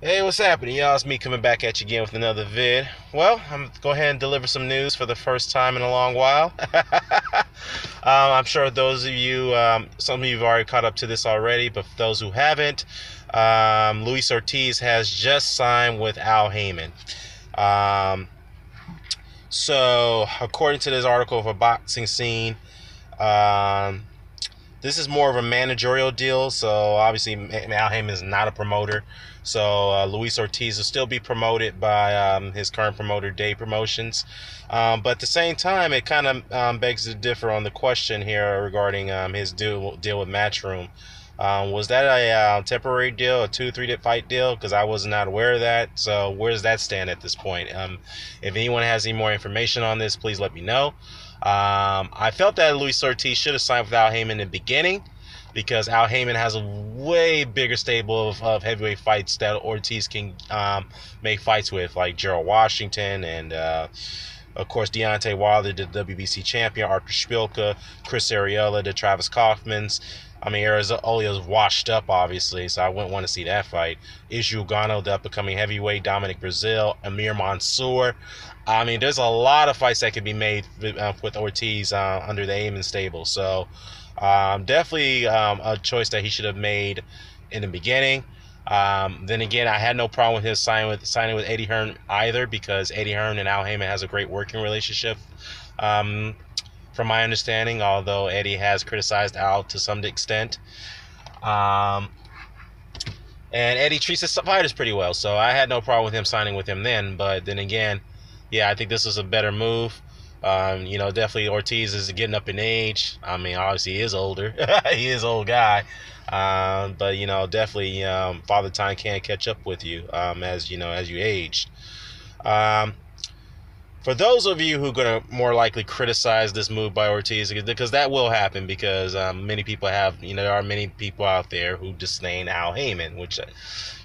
Hey, what's happening, y'all? It's me coming back at you again with another vid. Well, I'm go ahead and deliver some news for the first time in a long while. um, I'm sure those of you, um, some of you have already caught up to this already, but for those who haven't, um, Luis Ortiz has just signed with Al Haymon. Um, so, according to this article of a boxing scene, um, this is more of a managerial deal. So obviously, Al Haymon is not a promoter. So uh, Luis Ortiz will still be promoted by um, his current promoter, Day Promotions. Um, but at the same time, it kind of um, begs to differ on the question here regarding um, his deal, deal with Matchroom. Um, was that a uh, temporary deal, a two, three fight deal? Because I was not aware of that. So where does that stand at this point? Um, if anyone has any more information on this, please let me know. Um, I felt that Luis Ortiz should have signed with Al Haymon in the beginning because Al Haymon has a way bigger stable of, of heavyweight fights that Ortiz can um, make fights with, like Gerald Washington and. Uh, of course, Deontay Wilder, the WBC champion, Arthur Szpilka, Chris Arreola, the Travis Kauffmans. I mean, Arreola's washed up, obviously, so I wouldn't want to see that fight. Izu Ugonoh, the upcoming heavyweight, Dominic Breazeale, Amir Mansour. I mean, there's a lot of fights that could be made with, uh, Ortiz uh, under the Haymon stable. So, um, definitely um, a choice that he should have made in the beginning. Um, then again, I had no problem with his signing with signing with Eddie Hearn either because Eddie Hearn and Al Haymon has a great working relationship. Um, from my understanding, although Eddie has criticized Al to some extent. Um, and Eddie treats his fighters pretty well, so I had no problem with him signing with him then. But then again, yeah, I think this was a better move. Um, you know, definitely Ortiz is getting up in age. I mean, obviously he is older. he is old guy. Um, but you know, definitely um, father time can't catch up with you um, as you know as you age. For those of you who are going to more likely criticize this move by Ortiz, because that will happen, because um, many people have, you know, there are many people out there who disdain Al Haymon, which,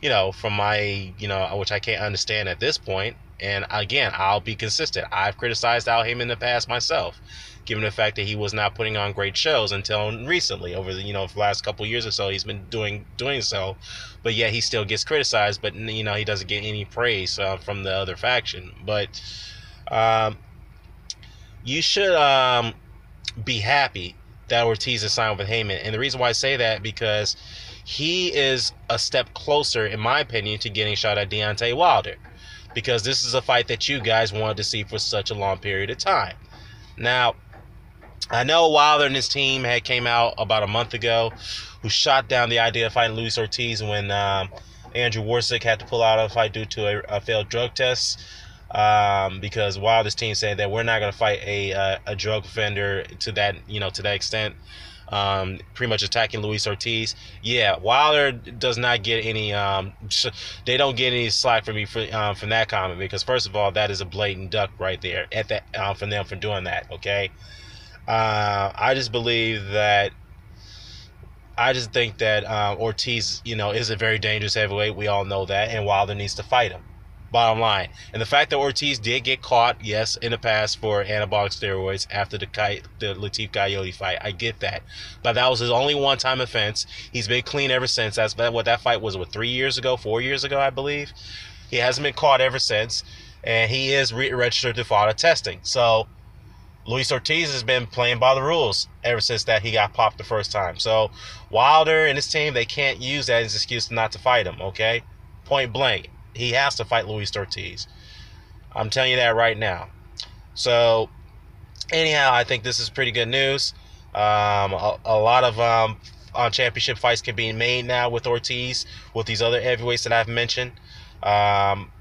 you know, from my, you know, which I can't understand at this point. And again, I'll be consistent. I've criticized Al Haymon in the past myself, given the fact that he was not putting on great shows until recently. Over the you know the last couple years or so, he's been doing doing so, but yet he still gets criticized. But you know he doesn't get any praise uh, from the other faction. But um, you should um, be happy that Ortiz is signed with Haymon, and the reason why I say that because he is a step closer, in my opinion, to getting shot at Deontay Wilder because this is a fight that you guys wanted to see for such a long period of time. Now, I know Wilder and his team had came out about a month ago, who shot down the idea of fighting Luis Ortiz when um, Andrew Wawrzyk had to pull out of the fight due to a, a failed drug test. Um, because Wilder's team said that we're not going to fight a, a, a drug offender to that you know to that extent um, pretty much attacking Luis Ortiz. Yeah, Wilder does not get any. Um, they don't get any slack from me for, um, from that comment because first of all, that is a blatant duck right there at that uh, from them for doing that. Okay, uh, I just believe that. I just think that uh, Ortiz, you know, is a very dangerous heavyweight. We all know that, and Wilder needs to fight him. Bottom line, and the fact that Ortiz did get caught, yes, in the past for anabolic steroids after the the Lateef Kayode fight, I get that, but that was his only one-time offense. He's been clean ever since. That's what that fight was. What three years ago, four years ago, I believe. He hasn't been caught ever since, and he is re- registered to follow testing. So Luis Ortiz has been playing by the rules ever since that he got popped the first time. So Wilder and his team, they can't use that as an excuse not to fight him. Okay, point blank he has to fight Luis Ortiz. I'm telling you that right now. So, anyhow, I think this is pretty good news. Um, a, a, lot of um, on championship fights can be made now with Ortiz, with these other heavyweights that I've mentioned. Um,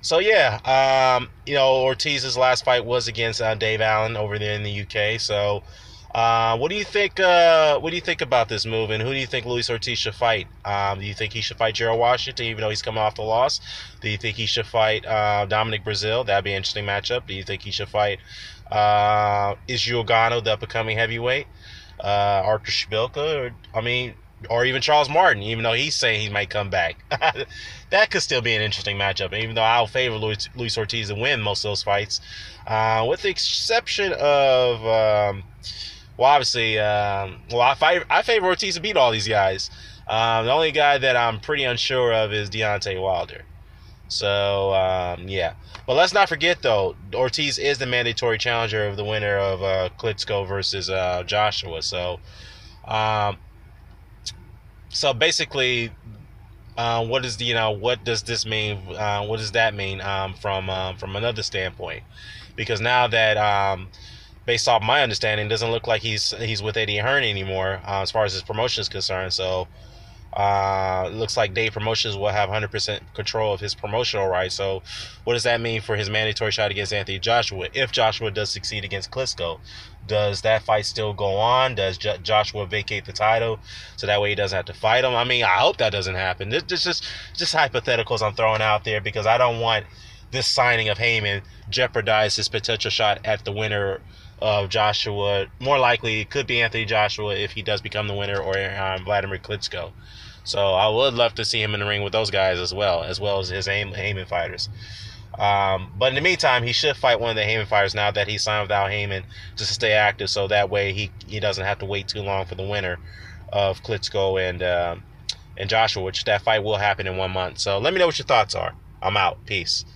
so yeah, um, you know Ortiz's last fight was against uh, Dave Allen over there in the UK. So uh, what do you think? Uh, what do you think about this move? And who do you think Luis Ortiz should fight? Um, do you think he should fight Gerald Washington, even though he's coming off the loss? Do you think he should fight uh, Dominic Breazeale? That'd be an interesting matchup. Do you think he should fight uh, Izu Ugonoh, the upcoming heavyweight? Uh, Artur Szpilka, or I mean, or even Charles Martin, even though he's saying he might come back. that could still be an interesting matchup, even though I'll favor Luis, Luis Ortiz to win most of those fights, uh, with the exception of. Um, well, obviously, um, well, I, I favor Ortiz to beat all these guys. Um, the only guy that I'm pretty unsure of is Deontay Wilder. So um, yeah, but let's not forget though, Ortiz is the mandatory challenger of the winner of uh, Klitschko versus uh, Joshua. So, um, so basically, uh, what is the, you know what does this mean? Uh, what does that mean um, from um, from another standpoint? Because now that um, based off my understanding, doesn't look like he's he's with Eddie Hearn anymore uh, as far as his promotion is concerned. So uh, looks like Dave Promotions will have 100% control of his promotional rights. So, what does that mean for his mandatory shot against Anthony Joshua? If Joshua does succeed against Klitschko, does that fight still go on? Does Joshua vacate the title so that way he doesn't have to fight him? I mean, I hope that doesn't happen. This, this just just hypotheticals I'm throwing out there because I don't want this signing of Haymon jeopardize his potential shot at the winner of Joshua. More likely, it could be Anthony Joshua if he does become the winner, or um, Vladimir Klitschko. So I would love to see him in the ring with those guys as well, as well as his Haymon fighters. Um, but in the meantime, he should fight one of the Haymon fighters now that he signed without Haymon just to stay active, so that way he he doesn't have to wait too long for the winner of Klitschko and uh, and Joshua, which that fight will happen in one month. So let me know what your thoughts are. I'm out. Peace.